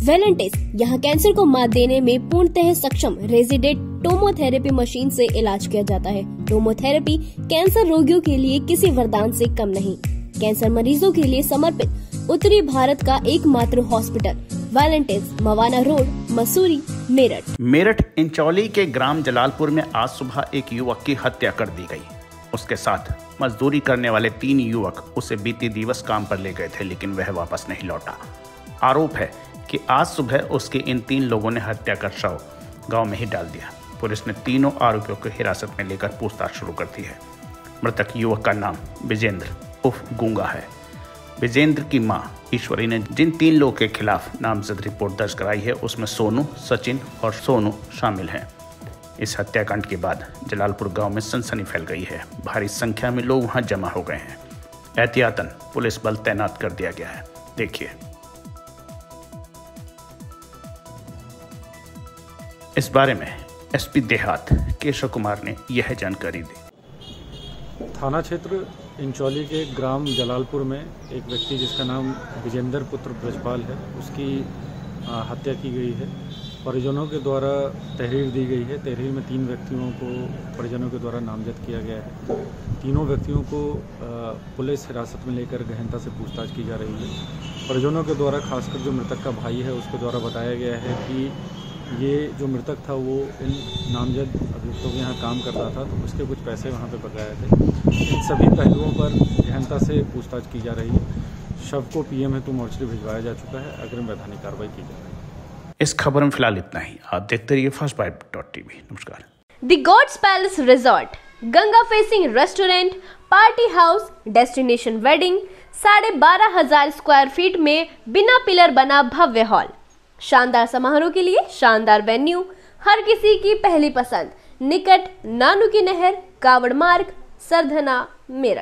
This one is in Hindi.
वेलेंटिस, यहाँ कैंसर को मात देने में पूर्णतः सक्षम रेजिडेंट टोमोथेरेपी मशीन से इलाज किया जाता है। टोमोथेरेपी कैंसर रोगियों के लिए किसी वरदान से कम नहीं। कैंसर मरीजों के लिए समर्पित उत्तरी भारत का एकमात्र hospital, Valentis, Mawana road, Mussoorie, Meerut. Meerut, Inchauli के ग्राम जलालपुर में आज सुबह एक युवक की हत्या कर दी गई। उसके साथ मजदूरी करने वाले तीन युवक उसे बीते दिवस काम पर ले गए थे, लेकिन वह वापस नहीं लौटा। आरोप है कि आज सुबह उसके इन तीन लोगों ने हत्या कर शव गाँव में ही डाल दिया। पुलिस ने तीनों आरोपियों को हिरासत में लेकर पूछताछ शुरू कर दी है। मृतक युवक का नाम विजेंद्र उफ गूँगा है। विजेंद्र की माँ ईश्वरी ने जिन तीन लोगों के खिलाफ नामजद रिपोर्ट दर्ज कराई है, उसमें सोनू, सचिन और सोनू शामिल हैं। इस हत्याकांड के बाद जलालपुर गाँव में सनसनी फैल गई है। भारी संख्या में लोग वहाँ जमा हो गए हैं। एहतियातन पुलिस बल तैनात कर दिया गया है। देखिए। इस बारे में एसपी देहात केशव कुमार ने यह जानकारी दी। थाना क्षेत्र इंचौली के ग्राम जलालपुर में एक व्यक्ति जिसका नाम विजेंद्र पुत्र ब्रजपाल है, उसकी हत्या की गई है। परिजनों के द्वारा तहरीर दी गई है। तहरीर में तीन व्यक्तियों को, परिजनों के द्वारा नामजद किया गया है। तीनों व्यक्तियों को पुलिस हिरासत में लेकर गहनता से पूछताछ की जा रही है। परिजनों के द्वारा, खासकर जो मृतक का भाई है, उसके द्वारा बताया गया है कि ये जो मृतक था वो इन नामजद अभियुक्तों के यहाँ काम कर रहा था तो उसके कुछ पैसे वहाँ पे बकाया थे। इन सभी पहलुओं पर गहनता से पूछताछ की जा रही है। शव को पीएम हेतु मोर्चरी भिजवाया जा चुका है। अग्रिम वैधानिक कार्रवाई की जा रही है। इस खबर में फ़िलहाल इतना ही। आप देखते रहिए फ़र्स्ट बाइट डॉट टीवी नमस्कार। The gods palace resort Ganga facing restaurant party house destination wedding साढ़े बारह हज़ार स्क्वायर फीट में बिना पिलर बना भव्य हॉल शानदार समारोह के लिए शानदार वेन्यू हर किसी की पहली पसंद, निकट नानू की नहर, कावड़ मार्ग, सरधना, मेरठ।